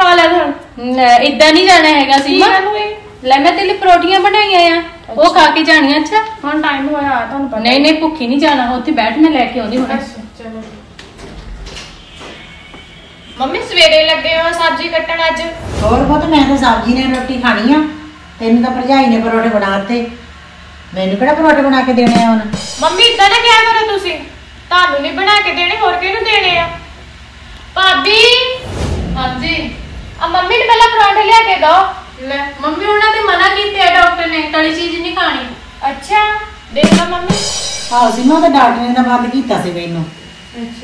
ਆ ਕਾਲਜ ਹੁਣ ਇਦਾਂ ਨਹੀਂ ਜਾਣਾ ਹੈਗਾ ਸੀਮਾ। ਲੈ ਮੈਂ ਤੇਰੇ ਲਈ ਪਰੌਠੀਆਂ ਬਣਾਈਆਂ ਆ। ਉਹ ਖਾ ਕੇ ਜਾਣੀਆਂ ਅੱਛਾ? ਹੁਣ ਟਾਈਮ ਹੋਇਆ ਤੁਹਾਨੂੰ ਪਤਾ ਨਹੀਂ ਨਹੀਂ ਭੁੱਖੀ ਨਹੀਂ ਜਾਣਾ ਉੱਥੇ ਬੈਠ ਮੈਂ ਲੈ ਕੇ ਆਉਂਦੀ ਹੁਣ। ਅੱਛਾ ਚਲੋ। ਮੰਮੀ ਸਵੇਰੇ ਲੱਗੇ ਹੋ ਸਬਜ਼ੀ ਕੱਟਣ ਅੱਜ? ਹੋਰ ਪੁੱਤ ਮੈਂ ਤਾਂ ਸਬਜ਼ੀ ਨੇ ਰੋਟੀ ਖਾਣੀ ਆ। ਤੈਨੂੰ ਤਾਂ ਭਰਜਾਈ ਨੇ ਪਰੌਠੇ ਬਣਾ ਦਿੱਤੇ। ਮੈਨੂੰ ਕਿਹੜਾ ਪਰੌਠੇ ਬਣਾ ਕੇ ਦੇਣੇ ਆ ਹੁਣ? ਮੰਮੀ ਇਦਾਂ ਨਾ ਕਿਹਾ ਕਰੋ ਤੁਸੀਂ। ਤੁਹਾਨੂੰ ਨਹੀਂ ਬਣਾ ਕੇ ਦੇਣੇ ਹੋਰ ਕਿਹਨੂੰ ਦੇਣੇ ਆ? ਭਾਬੀ? ਹਾਂਜੀ। ਆ ਮੰਮੀ ਨੂੰ ਪਹਿਲਾਂ ਪਰੌਂਠੇ ਲਿਆ ਕੇ ਦਿਓ ਲੈ ਮੰਮੀ ਉਹਨਾਂ ਨੇ ਮਨਾ ਕੀਤੇ ਆ ਡਾਕਟਰ ਨੇ ਤਲੀ ਚੀਜ਼ ਨਹੀਂ ਖਾਣੀ। ਅੱਛਾ ਦੇਖ ਲਓ ਮੰਮੀ। ਆਹ ਸੀਮਾ ਤਾਂ ਡਾਕਟਰ ਨੇ ਤਾਂ ਬੰਦ ਕੀਤਾ ਸੀ ਮੈਨੂੰ।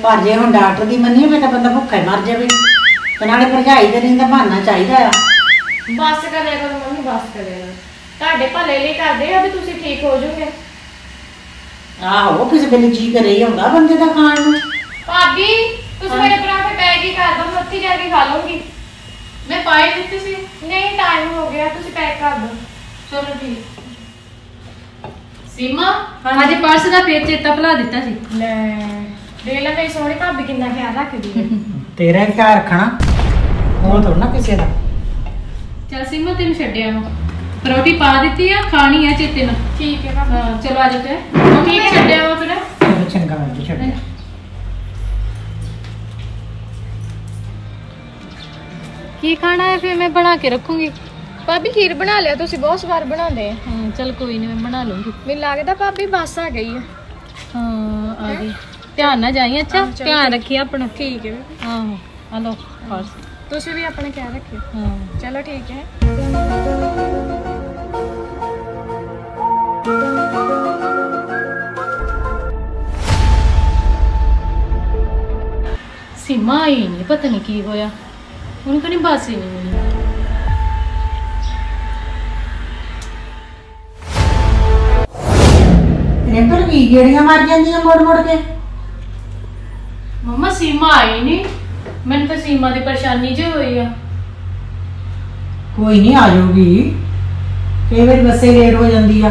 ਪਰ ਜੇ ਹੁਣ ਡਾਕਟਰ ਦੀ ਮੰਨੀਏ ਫਿਰ ਤਾਂ ਬੰਦਾ ਭੁੱਖਾ ਹੀ ਮਰ ਜਾਵੇ। ਤੇ ਨਾਲੇ ਭਰਜਾਈ ਦੇ ਨਹੀਂ ਤਾਂ ਬਹਾਨਾ ਚਾਹੀਦਾ ਆ। ਬਸ ਕਰਿਆ ਕਰੋ ਮੰਮੀ ਬਸ ਕਰਿਆ ਕਰੋ। ਤੁਹਾਡੇ ਭਲੇ ਲਈ ਕਰਦੇ ਆ ਵੀ ਤੁਸੀਂ ਠੀਕ ਹੋ ਜਾਓਗੇ। ਆਹੋ ਕਿਸੇ ਵੇਲੇ ਜੀ ਕਰੇ ਹੀ ਹੁੰਦਾ ਬੰਦੇ ਦਾ ਖਾਣ ਨੂੰ। ਭਾਬੀ ਤੁਸੀਂ ਮੇਰੇ ਪਰਾਂਠੇ ਪੈਕ ਹੀ ਕਰ ਦਿਓ ਮੈਂ ਉੱਥੇ ਜਾ ਕੇ ਖਾ ਲਵਾਂਗੀ ਮੈਂ ਪਾਈ ਦਿੱਤੀ ਸੀ। ਨਹੀਂ ਟਾਈਮ ਹੋ ਗਿਆ ਤੁਸੀਂ ਪੈਕ ਕਰ ਦਿਓ। ਚਲੋ ਠੀਕ। ਸੀਮਾ ਅੱਜ ਪਰਸ ਦਾ ਫੇਰ ਚੇਤਾ ਭੁਲਾ ਦਿੱਤਾ ਸੀ। ਲੈ ਦੇਖ ਲੈ ਮੇਰੀ ਸੋਹਣੀ ਭਾਬੀ ਕਿੰਨਾ ਖਿਆਲ ਰੱਖਦੀ ਹੈ। ਤੇਰਾ ਹੀ ਖਿਆਲ ਰੱਖਣਾ। ਹੋਰ ਥੋੜਾ ਨਾ ਕਿਸੇ ਦਾ। ਚਲ ਸੀਮਾ ਤੈਨੂੰ ਛੱਡਿਆ ਵਾ ਪਰੌਠੀ ਪਾ ਦਿੱਤੀ ਆ ਖਾਣੀ ਆ ਚੇਤੇ ਨਾਲ। ਠੀਕ ਹੈ ਭਾਬੀ। ਹਾਂ ਚਲੋ ਆ ਜਾ ਫਿਰ ਠੀਕ ਛੱਡਿਆ ਵਾ ਫਿਰ। ਚੰਗਾ ਮੈਂ ਛੱਡ ਕੀ ਖਾਣਾ ਹੈ? ਫਿਰ ਮੈਂ ਬਣਾ ਕੇ ਰੱਖੂੰਗੀ। ਭਾਬੀ ਖੀਰ ਬਣਾ ਲਿਆ। ਤੁਸੀਂ ਬਹੁਤ ਸਵਾਰ ਬਣਾਉਂਦੇ ਆ। ਹਾਂ ਚਲ ਕੋਈ ਨਹੀਂ ਮੈਂ ਬਣਾ ਲੂੰਗੀ ਮੈਨੂੰ ਲੱਗਦਾ ਭਾਬੀ ਬੱਸ ਆ ਗਈ ਹੈ ਹਾਂ ਆ ਗਈ। ਧਿਆਨ ਨਾਲ ਜਾਈ ਅੱਛਾ? ਹਾਂ, ਧਿਆਨ ਰੱਖੀ ਆਪਣਾ। ਠੀਕ ਹੈ। ਆ ਲਓ ਪਰਸ ਤੁਸੀਂ ਵੀ ਆਪਣਾ ਖਿਆਲ ਰੱਖਿਓ। ਹਾਂ। ਚਲੋ ਠੀਕ ਹੈ। ਸੀਮਾ ਆਈ ਨਹੀਂ ਪਤਾ ਨਹੀਂ ਕੀ ਹੋਇਆ। ਉਹਨੂੰ ਕਹਿੰਦੀ ਬਾਸ ਹੀ ਨਹੀਂ ਮਿਲੀ ਰਿੰਪਰ ਕੀ ਗੇੜੀਆਂ ਮਾਰ ਜਾਂਦੀਆਂ ਮੋੜ ਮੋੜ ਕੇ? ਮੰਮਾ ਸੀਮਾ ਆਈ ਨਹੀਂ। ਮੈਨੂੰ ਤਾਂ ਸੀਮਾ ਦੀ ਪਰੇਸ਼ਾਨੀ ਜੇ ਹੋਈ ਆ। ਕੋਈ ਨਹੀਂ ਆ ਜਾਊਗੀ। ਕਈ ਵਾਰੀ ਬੱਸੇ ਲੇਟ ਹੋ ਜਾਂਦੀ ਆ।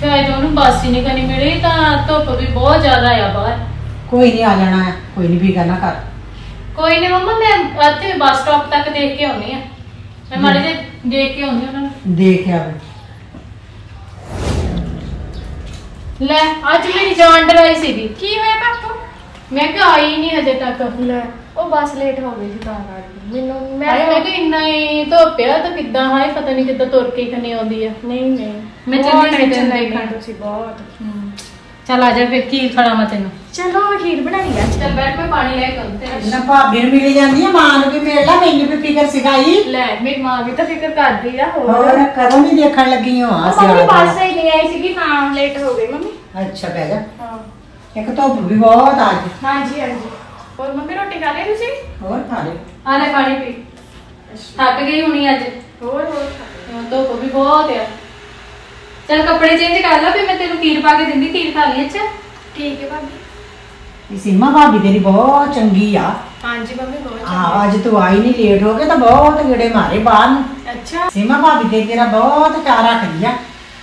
ਸ਼ਾਇਦ ਉਹਨੂੰ ਬੱਸ ਹੀ ਨਹੀਂ ਕਰਨੀ ਮਿਲੀ ਤਾਂ ਧੁੱਪ ਵੀ ਬਹੁਤ ਜ਼ਿਆਦਾ ਆ ਬਾਹਰ। ਕੋਈ ਨਹੀਂ ਆ ਜਾਣਾ ਕੋਈ ਨਹੀਂ ਫਿਕਰ ਨਾ ਕਰ। ਕੋਈ ਨਹੀਂ ਮੰਮਾ ਮੈਂ ਇੱਥੇ ਬੱਸ ਸਟਾਪ ਤੱਕ ਦੇਖ ਕੇ ਆਉਣੀ ਆ। ਮੈਂ ਮਾੜੇ ਜੇ ਦੇਖ ਕੇ ਆਉਂਦੀ ਉਹਨਾਂ ਨੂੰ। ਦੇਖ ਆਵੇ ਲੈ ਅੱਜ ਮੇਰੀ ਜਾਨ ਡਰਾਈ ਸੀਗੀ। ਕੀ ਹੋਇਆ ਪਾਪੂ ਮੈਂ ਕਿਹਾ ਆਈ ਨਹੀਂ ਹਜੇ ਤੱਕ। ਲੈ ਉਹ ਬੱਸ ਲੇਟ ਹੋ ਗਈ ਸੀ ਤਾਂ ਕਰਕੇ। ਮੈਨੂੰ ਮੈਂ ਹਾਏ ਮੈਂ ਕਿਹਾ ਇੰਨਾ ਹੀ ਧੋਪਿਆ ਤਾਂ ਕਿੱਦਾਂ? ਹਾਏ ਪਤਾ ਨਹੀਂ ਕਿੱਦਾਂ ਤੁਰ ਕੇ ਖਨੀ ਆਉਂਦੀ ਆ। ਨਹੀਂ ਨਹੀਂ। ਮੈਂ ਚੱਲੀ ਸੀ ਲੈਂਦੀ ਦੇਖਣ। ਤੁਸੀਂ ਬਹੁਤ। ਚੱਲ ਆ ਜਾ ਫਿਰ ਕੀ ਖੜਾ ਮੈਂ ਤੈਨੂੰ। ਚਲੋ ਮੈਂ ਖੀਰ ਬਣਾਈ ਆ। ਚੱਲ ਬੈਠ ਮੈਂ ਪਾਣੀ ਲੈ ਕੇ ਆਉਂਦੀ ਨਾ ਭਾਬੀ ਨੂੰ ਮਿਲੀ ਜਾਂਦੀ ਆ ਮਾਂ ਨੂੰ ਵੀ ਮਿਲ ਲਾ ਮੈਨੂੰ ਵੀ ਫਿਕਰ ਸਿਖਾਈ। ਲੈ ਮੇਰੀ ਮਾਂ ਵੀ ਤਾਂ ਫਿਕਰ ਕਰਦੀ ਆ ਹੋਰ। ਕਦੋਂ ਨਹੀਂ ਦੇਖਣ ਲੱਗੀ ਹਾਂ ਆ ਮੰਮੀ ਸਿਆਲ ਬੱਸ ਹੀ ਨਹੀਂ ਆਈ ਸੀਗੀ ਤਾਂ ਲੇਟ ਹੋ ਗਈ ਮੰਮੀ। ਅੱਛਾ ਬਹਿ ਜਾ। ਹਾਂ। ਇੱਕ ਧੁੱਪ ਵੀ ਬਹੁਤ ਆ ਅੱਜ। ਹਾਂਜੀ ਹਾਂਜੀ। ਹੋਰ ਮੰਮੀ ਰੋਟੀ ਖਾ ਲਈ ਤੁਸੀਂ? ਹੋਰ ਖਾ ਲੈ ਆ ਲੈ ਪਾਣੀ ਪੀ। ਥੱਕ ਗਈ ਹੁਣੀ ਅੱਜ। ਹੋਰ ਹੋਰ। ਧੁੱਪ ਵੀ ਬਹੁਤ ਆ। ਚੱਲ ਕੱਪੜੇ ਚੇਂਜ ਕਰ ਲੈ ਫਿਰ ਮੈਂ ਤੈਨੂੰ ਖੀਰ ਪਾ ਕੇ ਦਿੰਦੀ ਖੀਰ ਖਾ ਲਈ ਅੱਛਾ? ਠੀਕ ਹੈ ਭਾਬੀ। ਇਹ ਸੀਮਾ ਭਾਬੀ ਤੇਰੀ ਬਹੁਤ ਚੰਗੀ ਆ। ਹਾਂਜੀ ਮੰਮੀ ਬਹੁਤ ਆ ਅੱਜ ਤੂੰ ਆਈ ਨਹੀਂ ਲੇਟ ਹੋ ਗਏ ਤਾਂ ਬਹੁਤ ਗੇੜੇ ਮਾਰੇ ਬਾਹਰ ਨੂੰ। ਅੱਛਾ। ਸੀਮਾ ਭਾਬੀ ਤੇ ਤੇਰਾ ਬਹੁਤ ਚਾਅ ਰੱਖਦੀ ਆ।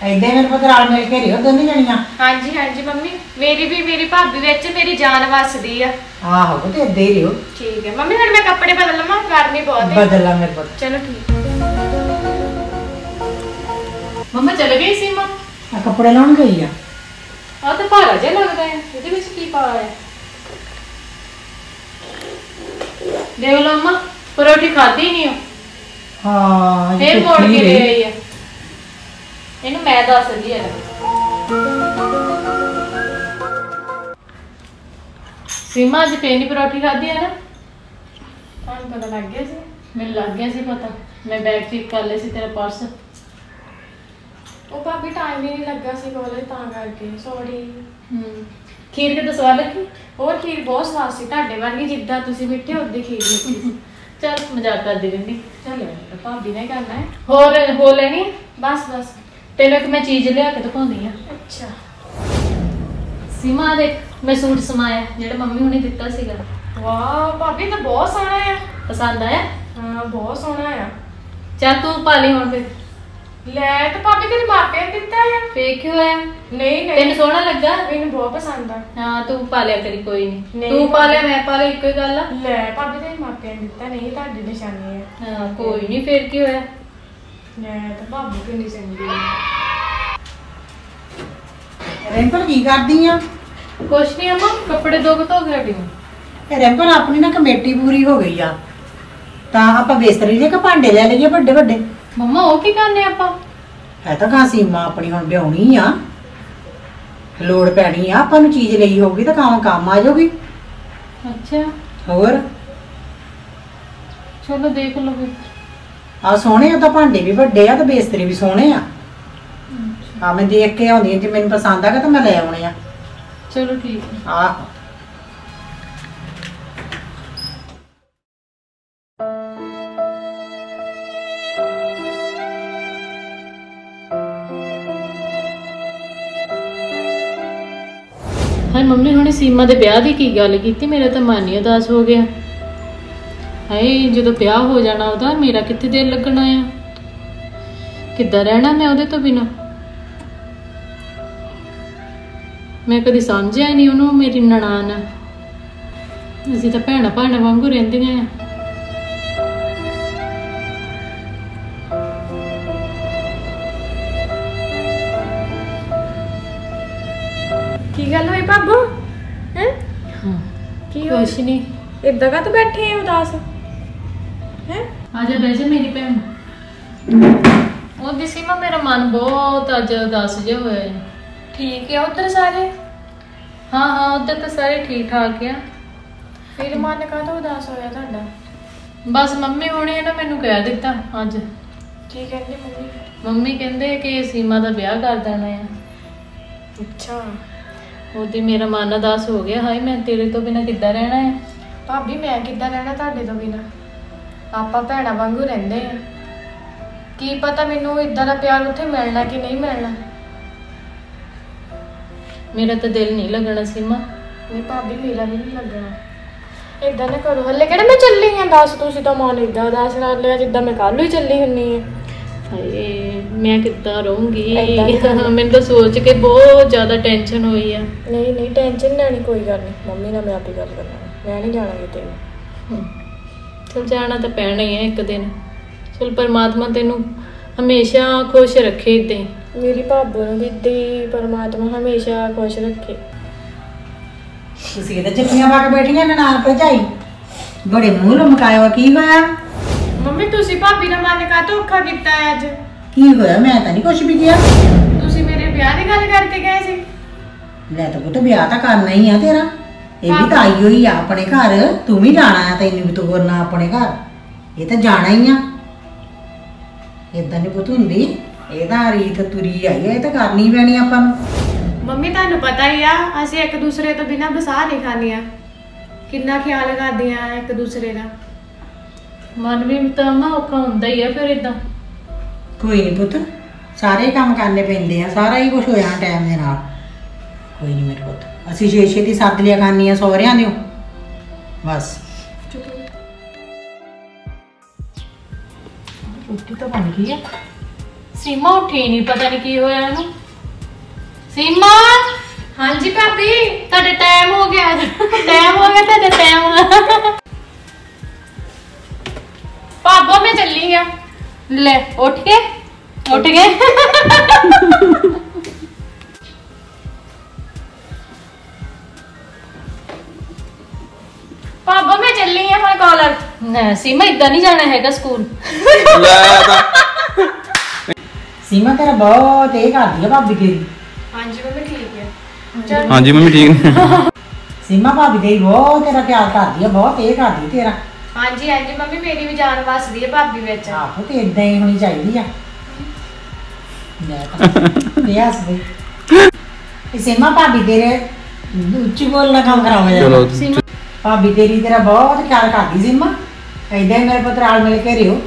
ਐਦਾਂ ਮੇਰੇ ਪੁੱਤ ਰਲ ਮਿਲ ਕੇ ਰਿਓ ਦੋਨੇ ਜਣੀਆਂ। ਹਾਂਜੀ ਹਾਂਜੀ ਮੰਮੀ ਮੇਰੀ ਵੀ ਮੇਰੀ ਭਾਬੀ ਵਿੱਚ ਮੇਰੀ ਜਾਨ ਵਸਦੀ ਆ। ਆਹੋ ਤੇ ਏਦਾਂ ਹੀ ਰਿਓ। ਠੀਕ ਹੈ। ਮੰਮੀ ਹੁਣ ਮੈਂ ਕੱਪੜੇ ਬਦਲ ਲਵਾਂ ਗਰਮੀ ਬਹੁਤ ਹੈ। ਬਦਲ ਲਾ ਮੇਰੇ ਪੁੱਤ। ਚਲੋ ਠੀਕ ਮੰਮਾ ਚਲ ਗਈ ਸੀਮਾ ਆ ਕੱਪੜੇ ਲਾਉਣ ਗਈ ਆ। ਆ ਤਾਂ ਭਾਰਾ ਜਿਹਾ ਲੱਗਦਾ ਹੈ। ਇਹਦੇ ਵਿੱਚ ਕੀ ਪਾਇਆ ਹੈ? ਦੇਖ ਲਓ ਅੰਮਾ ਪਰੌਠੀ ਖਾਧੀ ਨਹੀਂ ਉਹ। ਹਾਂ ਫੇਰ ਇਹ ਮੋੜ ਕੇ ਲੈ। ਆਈ ਆ। ਇਹਨੂੰ ਮੈਂ ਦੱਸਦੀ ਆ। ਸੀਮਾ ਅੱਜ ਫੇਰ ਨੀ ਪਰੌਠੀ ਖਾਧੀ ਆ ਨਾ? ਤੁਹਾਨੂੰ ਪਤਾ ਲੱਗ ਗਿਆ ਸੀ। ਮੈਨੂੰ ਲੱਗ ਗਿਆ ਸੀ ਪਤਾ। ਮੈਂ ਬੈਗ ਚੈੱਕ ਕਰ ਲਿਆ ਸੀ ਤੇਰਾ ਪਰਸ ਉਹ ਭਾਬੀ ਟਾਈਮ ਹੀ ਨਹੀਂ ਲੱਗਾ ਸੀ ਕੋਲੇ ਤਾਂ ਕਰਕੇ ਸੌਰੀ ਹੂੰ। ਖੀਰ ਕਿਤੇ ਸਵਾਦ ਲੱਗੀ? ਹੋਰ ਖੀਰ ਬਹੁਤ ਸਵਾਦ ਸੀ ਤੁਹਾਡੇ ਵਰਗੀ ਜਿੱਦਾਂ ਤੁਸੀਂ ਮਿੱਠੇ ਉਹਦੇ ਖੀਰ ਮਿੱਠੀ ਸੀ। ਚੱਲ ਮਜ਼ਾਕ ਕਰਦੀ ਰਹਿੰਦੀ। ਚਲੋ ਭਾਬੀ ਨੇ ਕਰਨਾ ਹੈ। ਹੋਰ ਹੋ ਲੈਣੀ ਬਸ ਬਸ। ਤੈਨੂੰ ਇੱਕ ਮੈਂ ਚੀਜ਼ ਲਿਆ ਕੇ ਦਿਖਾਉਂਦੀ ਆ ਅੱਛਾ। ਸੀਮਾ ਦੇਖ ਮੈਂ ਸੂਟ ਸਮਾਇਆ ਜਿਹੜਾ ਮੰਮੀ ਹੁਣੇ ਦਿੱਤਾ ਸੀਗਾ। ਵਾਹ ਭਾਬੀ ਤਾਂ ਬਹੁਤ ਸੋਹਣਾ ਆ ਪਸੰਦ ਆਇਆ? ਹਾਂ ਬਹੁਤ ਸੋਹਣਾ ਆ। ਚੱਲ ਤੂੰ ਪਾ ਲਈ ਹੁਣ ਫਿਰ। ਲੈ ਤਾਂ ਭਾਬੀ ਤੇਰੇ ਮਾਪਿਆਂ ਨੇ ਦਿੱਤਾ ਆ। ਫੇਕ ਕੀ ਹੋਇਆ ਨਹੀਂ ਤੈਨੂੰ ਨਹੀਂ ਸੋਹਣਾ ਲੱਗਾ? ਮੈਨੂੰ ਬਹੁਤ ਪਸੰਦ ਆ। ਹਾਂ ਤੂੰ ਪਾ ਲਿਆ ਕਰੀ ਕੋਈ ਨਹੀਂ ਨਹੀਂ। ਤੂੰ ਪਾ ਲਿਆ ਮੈਂ ਪਾ ਲਿਆ ਇੱਕੋ ਹੀ ਗੱਲ ਆ। ਲੈ ਭਾਬੀ ਤੇਰੇ ਮਾਪਿਆਂ ਨੇ ਦਿੱਤਾ ਨਹੀਂ ਤੁਹਾਡੀ ਨਿਸ਼ਾਨੀ ਹੈ ਹਾਂ ਕੋਈ ਨਹੀਂ ਫੇਰ ਕੀ ਹੋਇਆ? ਲੈ ਤਾਂ ਭਾਬੀ ਕਿੰਨੀ ਚੰਗੀ ਆ। ਰਿੰਪਲ ਕੀ ਕਰਦੀ ਆ? ਕੁਛ ਨਹੀਂ ਅਮਾ ਕੱਪੜੇ ਦੋ ਕੁ ਧੋ ਕੇ ਹਟੀ ਹਾਂ ਇਹ ਰਿੰਪਲ ਆਪਣੀ ਨਾ ਕਮੇਟੀ ਪੂਰੀ ਹੋ ਗਈ ਆ। ਤਾਂ ਆਪਾਂ ਬੇਸਰੀ ਦੇ ਕ ਭਾਂਡੇ ਲੈ ਲਈਏ ਵੱਡੇ ਵੱਡੇ ਮੰਮਾ ਉਹ ਕੀ ਕਰਨੇ ਆਪਾਂ? ਹੈ ਤਾਂ ਕਾਂ ਸੀਮਾ ਆਪਣੀ ਹੁਣ ਵਿਆਹਣੀ ਆ। ਲੋੜ ਪੈਣੀ ਆ ਆਪਾਂ ਨੂੰ ਚੀਜ਼ ਲਈ ਹੋਊਗੀ ਤਾਂ ਕੰਮ ਕੰਮ ਆ ਜਾਊਗੀ। ਅੱਛਾ। ਹੋਰ? ਚਲੋ ਦੇਖ ਲਓ ਫਿਰ। ਆ ਸੋਹਣੇ ਆ ਤਾਂ ਭਾਂਡੇ ਵੀ ਵੱਡੇ ਆ ਤੇ ਬੇਸਤਰੀ ਵੀ ਸੋਹਣੇ ਆ। ਆ ਮੈਂ ਦੇਖ ਕੇ ਆਉਂਦੀ ਆ ਜੇ ਮੈਨੂੰ ਪਸੰਦ ਆਗਾ ਤਾਂ ਮੈਂ ਲੈ ਆਉਣੇ ਆ। ਚਲੋ ਠੀਕ ਹੈ ਆਹ। ਹਾਏ ਮੰਮੀ ਹੁਣੇ ਸੀਮਾ ਦੇ ਵਿਆਹ ਦੀ ਕੀ ਗੱਲ ਕੀਤੀ? ਮੇਰਾ ਤਾਂ ਮਨ ਹੀ ਉਦਾਸ ਹੋ ਗਿਆ। ਹਾਏ, ਜਦੋਂ ਵਿਆਹ ਹੋ ਜਾਣਾ ਉਹਦਾ, ਮੇਰਾ ਕਿੱਥੇ ਦਿਲ ਲੱਗਣਾ ਆ? ਕਿੱਦਾਂ ਰਹਿਣਾ ਮੈਂ ਉਹਦੇ ਤੋਂ ਬਿਨਾ? ਮੈਂ ਕਦੀ ਸਮਝਿਆ ਹੀ ਨਹੀਂ ਉਹਨੂੰ, ਮੇਰੀ ਨਨਾਣ ਅਸੀਂ ਤਾਂ ਭੈਣਾਂ ਭਾਣਾਂ ਵਾਂਗੂ ਰਹਿੰਦੀਆਂ ਆ। ਗੱਲ ਹੋਈ ਭਾਬੋ? ਹੈ? ਹਾਂ ਕੀ ਹੋ ਕੁਛ ਨਹੀਂ। ਇਦਾਂ ਕਾ ਤੂੰ ਬੈਠੇ ਆ ਉਦਾਸ? ਹੈ? ਆ ਜਾ ਬਹਿ ਜਾ ਮੇਰੀ ਭੈਣ। ਉਹਦੀ ਸੀਮਾ ਮੇਰਾ ਮਨ ਬਹੁਤ ਅੱਜ ਉਦਾਸ ਜਿਹਾ ਹੋਇਆ ਹੈ। ਠੀਕ ਹੈ ਉਧਰ ਸਾਰੇ? ਹਾਂ ਹਾਂ ਉਧਰ ਤਾਂ ਸਾਰੇ ਠੀਕ ਠਾਕ ਆ। ਫਿਰ ਮਨ ਕਾ ਤੋਂ ਉਦਾਸ ਹੋਇਆ ਤੁਹਾਡਾ? ਬਸ ਮੰਮੀ ਹੁਣੇ ਨਾ ਮੈਨੂੰ ਕਹਿ ਦਿੱਤਾ ਅੱਜ। ਕੀ ਕਹਿੰਦੀ ਮੰਮੀ? ਮੰਮੀ ਕਹਿੰਦੇ ਕਿ ਸੀਮਾ ਦਾ ਵਿਆਹ ਕਰ ਦੇਣਾ ਆ। ਅੱਛਾ। ਉਹਦੀ ਮੇਰਾ ਮਨ ਉਦਾਸ ਹੋ ਗਿਆ ਹਾਏ ਮੈਂ ਤੇਰੇ ਤੋਂ ਬਿਨਾ ਕਿੱਦਾਂ ਰਹਿਣਾ ਹੈ? ਭਾਬੀ ਮੈਂ ਕਿੱਦਾਂ ਰਹਿਣਾ ਤੁਹਾਡੇ ਤੋਂ ਬਿਨਾ? ਆਪਾਂ ਭੈਣਾਂ ਵਾਂਗੂ ਰਹਿੰਦੇ ਆ ਕੀ ਪਤਾ ਮੈਨੂੰ ਇਦਾਂ ਦਾ ਪਿਆਰ ਉੱਥੇ ਮਿਲਣਾ ਕਿ ਨਹੀਂ ਮਿਲਣਾ? ਮੇਰਾ ਤਾਂ ਦਿਲ ਨਹੀਂ ਲੱਗਣਾ ਸੀਮਾ। ਨਹੀਂ ਭਾਬੀ ਮੇਰਾ ਵੀ ਨਹੀਂ ਲੱਗਣਾ। ਇਦਾਂ ਨਾ ਕਰੋ। ਹੱਲੇ ਕਿਹੜਾ ਮੈਂ ਚੱਲੀ ਆ? ਦੱਸ ਤੁਸੀਂ ਤਾਂ ਮਨ ਇਦਾਂ ਉਦਾਸ ਕਰ ਲਿਆ ਜਿੱਦਾਂ ਮੈਂ ਕੱਲ ਹੀ ਚੱਲੀ ਹੁੰਨੀ ਆ। ਹਾਏ ਮੈਂ ਕਿੱਦਾਂ ਰਹੂੰਗੀ? ਏਦਾਂ ਮੈਨੂੰ ਤਾਂ ਸੋਚ ਕੇ ਬਹੁਤ ਜ਼ਿਆਦਾ ਟੈਨਸ਼ਨ ਹੋਈ ਆ। ਨਹੀਂ ਨਹੀਂ ਟੈਨਸ਼ਨ ਲੈਣੀ ਕੋਈ ਗੱਲ ਨਹੀਂ। ਮੰਮੀ ਨਾਲ ਮੈਂ ਆਪੇ ਗੱਲ ਕਰਨਾ। ਮੈਂ ਨਹੀਂ ਜਾਣਾ ਕਿਤੇ ਵੀ। ਚਲ ਜਾਣਾ ਤਾਂ ਪੈਣਾ ਹੀ ਹੈ ਇੱਕ ਦਿਨ। ਚਲ ਪਰਮਾਤਮਾ ਤੈਨੂੰ ਹਮੇਸ਼ਾ ਖੁਸ਼ ਰੱਖੇ ਹੀ। ਮੇਰੀ ਭਾਬੋ ਨੂੰ ਵੀ ਦੀ ਪਰਮਾਤਮਾ ਹਮੇਸ਼ਾ ਖੁਸ਼ ਰੱਖੇ। ਤੁਸੀਂ ਇਹਦੇ ਜੱਫੀਆਂ ਪਾ ਕੇ ਬੈਠੀਆਂ ਨਨਾਣ ਭਰਜਾਈ। ਬੜੇ ਮੂੰਹ ਲਮਕਾਏ ਹੋ ਕੀ ਹੋਇਆ? ਮੰਮੀ ਤੁਸੀਂ ਭਾਬੀ ਦਾ ਮਨ ਕਾ ਧੋਖਾ ਕੀਤਾ ਹੈ ਅੱਜ? ਕੀ ਹੋਇਆ? ਮੈਂ ਤਾਂ ਨਹੀਂ ਕੁਛ ਵੀ ਕਿਹਾ। ਤੁਸੀਂ ਮੇਰੇ ਵਿਆਹ ਦੀ ਗੱਲ ਕਰਕੇ ਗਏ ਸੀ? ਲੈ ਤਾਂ ਪੁੱਤ ਵਿਆਹ ਤਾਂ ਕਰਨਾ ਹੀ ਆ ਤੇਰਾ। ਇਹ ਵੀ ਤਾਂ ਆਈ ਹੋਈ ਆ ਆਪਣੇ ਘਰ। ਤੂੰ ਵੀ ਜਾਣਾ ਆ ਤੈਨੂੰ ਵੀ ਤੋਰਨਾ ਆਪਣੇ ਘਰ। ਇਹ ਤਾਂ ਜਾਣਾ ਹੀ ਆ। ਇਦਾਂ ਨਹੀਂ ਪੁੱਤ ਹੁੰਦੀ। ਇਹਦਾ ਰੀਤ ਤੁਰੀ ਆਈ ਆ ਇਹ ਤਾਂ ਕਰਨੀ ਪੈਣੀ ਆਪਾਂ ਨੂੰ। ਮੰਮੀ ਤੁਹਾਨੂੰ ਪਤਾ ਹੀ ਆ ਅਸੀਂ ਇੱਕ ਦੂਸਰੇ ਤੋਂ ਬਿਨਾ ਬਸਾ ਨਹੀਂ ਖਾਂਦੀਆਂ। ਕਿੰਨਾ ਖਿਆਲ ਕਰਦੀਆਂ ਇੱਕ ਦੂਸਰੇ ਦਾ। ਮਨ ਵੀ ਤਾਂ ਮਾ ਔਖਾ ਹੁੰਦਾ ਹੀ ਆ ਫਿਰ ਇਦਾਂ ਕੋਈ ਨਹੀਂ ਪੁੱਤ ਸਾਰੇ ਕੰਮ ਕਰਨੇ ਪੈਂਦੇ ਆ ਸਾਰਾ ਹੀ ਕੁਝ ਹੋ ਜਾਣਾ ਟਾਈਮ ਦੇ ਨਾਲ। ਕੋਈ ਨਹੀਂ ਮੇਰੇ ਪੁੱਤ ਅਸੀਂ ਛੇ ਛੇ ਦੀ ਸੱਦ ਲਿਆ ਕਰਨੀ ਆ ਸਹੁਰਿਆਂ ਦਿਓ ਬਸ। ਉੱਠੀ ਤਾਂ ਬਣ ਗਈ ਆ। ਸੀਮਾ ਉੱਠੀ ਨਹੀਂ ਪਤਾ ਨਹੀਂ ਕੀ ਹੋਇਆ ਇਹਨੂੰ। ਸੀਮਾ! ਹਾਂਜੀ ਭਾਬੀ। ਤੁਹਾਡਾ ਟਾਈਮ ਹੋ ਗਿਆ। ਟਾਈਮ ਹੋ ਗਿਆ ਤੁਹਾਡਾ ਟਾਈਮ ਭਾਬੋ ਮੈਂ ਚੱਲੀ ਆ ਲੈ ਉੱਠ ਕੇ ਉੱਠ ਗਏ ਭਾਬੋ ਮੈਂ ਚੱਲੀ ਆ ਹੁਣ ਕਾਲਰ ਨਾ ਸੀਮਾ ਇਦਾਂ ਨਹੀਂ ਜਾਣਾ ਹੈਗਾ ਸਕੂਲ ਲੈ ਤਾਂ ਸੀਮਾ ਤੇਰਾ ਬਹੁਤ ਇਹ ਕਰਦੀ ਆ ਭਾਬੀ ਤੇਰੀ ਹਾਂਜੀ ਮੰਮੀ ਠੀਕ ਹੈ ਚਲ ਹਾਂਜੀ ਮੰਮੀ ਠੀਕ ਨੇ ਸੀਮਾ ਭਾਬੀ ਤੇਰੀ ਬਹੁਤ ਤੇਰਾ ਪਿਆਰ ਕਰਦੀ ਆ ਬਹੁਤ ਇਹ ਕਰਦੀ ਤੇਰਾ ਹਾਂਜੀ ਹਾਂਜੀ ਮੰਮੀ ਮੇਰੀ ਵੀ ਜਾਨ ਵਸਦੀ ਹੈ ਭਾਬੀ ਵਿੱਚ। ਆਹੋ ਤੇ ਇਦਾਂ ਹੀ ਹੋਣੀ ਚਾਹੀਦੀ ਆ। ਲੈ ਤਾਂ ਹੱਸ ਬਈ ਇਹ ਸੀਮਾ ਭਾਬੀ ਤੇਰੇ ਉੱਚੀ ਬੋਲਣਾ ਕੰਮ ਖਰਾਬ ਹੋ ਜਾਂਦਾ ਭਾਬੀ ਤੇਰੀ ਤੇਰਾ ਬਹੁਤ ਖਿਆਲ ਕਰਦੀ ਸੀਮਾ। ਏਦਾਂ ਹੀ ਮੇਰੇ ਪੁੱਤ ਨਾਲ ਮਿਲ ਕੇ ਰਿਓ।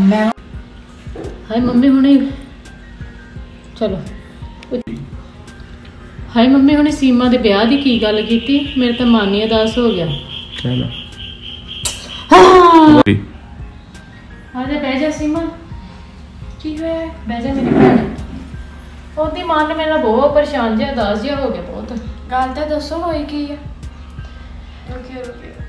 ਮੈਂ ਹਾਏ ਮੰਮੀ ਹੁਣੇ। ਚਲੋ। ਹਾਏ ਮੰਮੀ ਹੁਣੇ ਸੀਮਾ ਦੇ ਵਿਆਹ ਦੀ ਕੀ ਗੱਲ ਕੀਤੀ? ਮੇਰੇ ਤਾਂ ਮਨ ਹੀ ਉਦਾਸ ਹੋ ਗਿਆ। ਚਲੋ। ਹਾਂ। ਆ ਜਾ ਬਹਿ ਜਾ ਸੀਮਾ। ਕੀ ਹੋਇਆ? ਬਹਿ ਜਾ ਮੇਰੀ ਭੈਣ। ਉਹਦੀ ਮਨ ਮੇਰਾ ਬਹੁਤ ਪਰੇਸ਼ਾਨ ਜਿਹਾ ਉਦਾਸ ਜਿਹਾ ਹੋ ਗਿਆ ਬਹੁਤ। ਗੱਲ ਤਾਂ ਦੱਸੋ ਹੋਈ ਕੀ ਆ? ਰੁਕਿਓ ਰੁਕਿਓ।